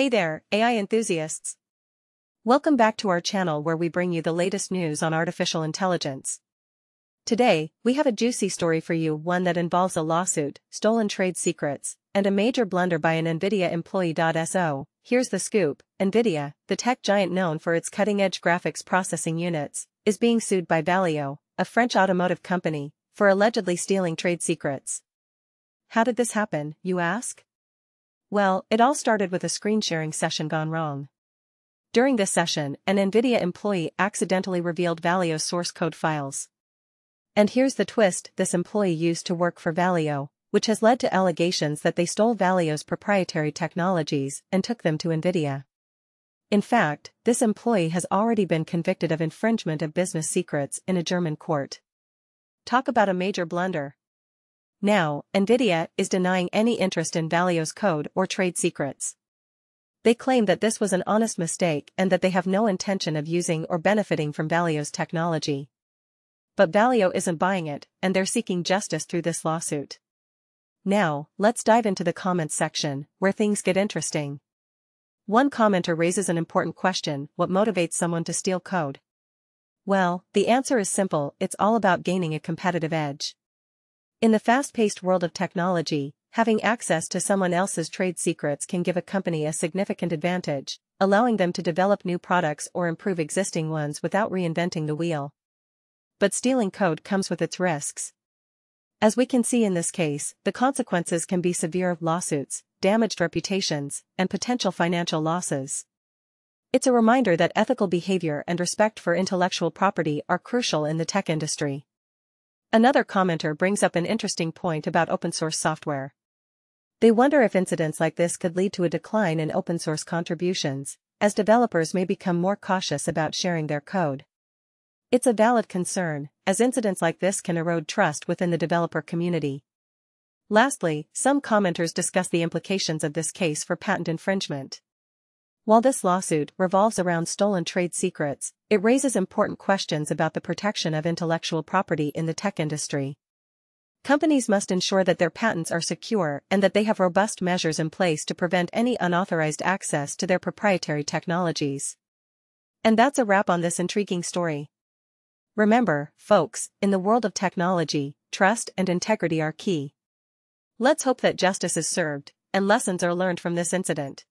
Hey there, AI enthusiasts. Welcome back to our channel where we bring you the latest news on artificial intelligence. Today, we have a juicy story for you, one that involves a lawsuit, stolen trade secrets, and a major blunder by an NVIDIA employee. So, here's the scoop, NVIDIA, the tech giant known for its cutting-edge graphics processing units, is being sued by Valeo, a French automotive company, for allegedly stealing trade secrets. How did this happen, you ask? Well, it all started with a screen sharing session gone wrong. During this session, an NVIDIA employee accidentally revealed Valeo's source code files. And here's the twist this employee used to work for Valio, which has led to allegations that they stole Valeo's proprietary technologies and took them to NVIDIA. In fact, this employee has already been convicted of infringement of business secrets in a German court. Talk about a major blunder. Now, NVIDIA is denying any interest in Valeo's code or trade secrets. They claim that this was an honest mistake and that they have no intention of using or benefiting from Valeo's technology. But Valeo isn't buying it, and they're seeking justice through this lawsuit. Now, let's dive into the comments section, where things get interesting. One commenter raises an important question, what motivates someone to steal code? Well, the answer is simple, it's all about gaining a competitive edge. In the fast-paced world of technology, having access to someone else's trade secrets can give a company a significant advantage, allowing them to develop new products or improve existing ones without reinventing the wheel. But stealing code comes with its risks. As we can see in this case, the consequences can be severe lawsuits, damaged reputations, and potential financial losses. It's a reminder that ethical behavior and respect for intellectual property are crucial in the tech industry. Another commenter brings up an interesting point about open source software. They wonder if incidents like this could lead to a decline in open source contributions, as developers may become more cautious about sharing their code. It's a valid concern, as incidents like this can erode trust within the developer community. Lastly, some commenters discuss the implications of this case for patent infringement. While this lawsuit revolves around stolen trade secrets, it raises important questions about the protection of intellectual property in the tech industry. Companies must ensure that their patents are secure and that they have robust measures in place to prevent any unauthorized access to their proprietary technologies. And that's a wrap on this intriguing story. Remember, folks, in the world of technology, trust and integrity are key. Let's hope that justice is served and lessons are learned from this incident.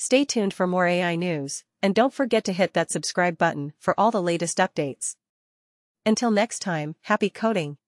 Stay tuned for more AI news, and don't forget to hit that subscribe button for all the latest updates. Until next time, happy coding!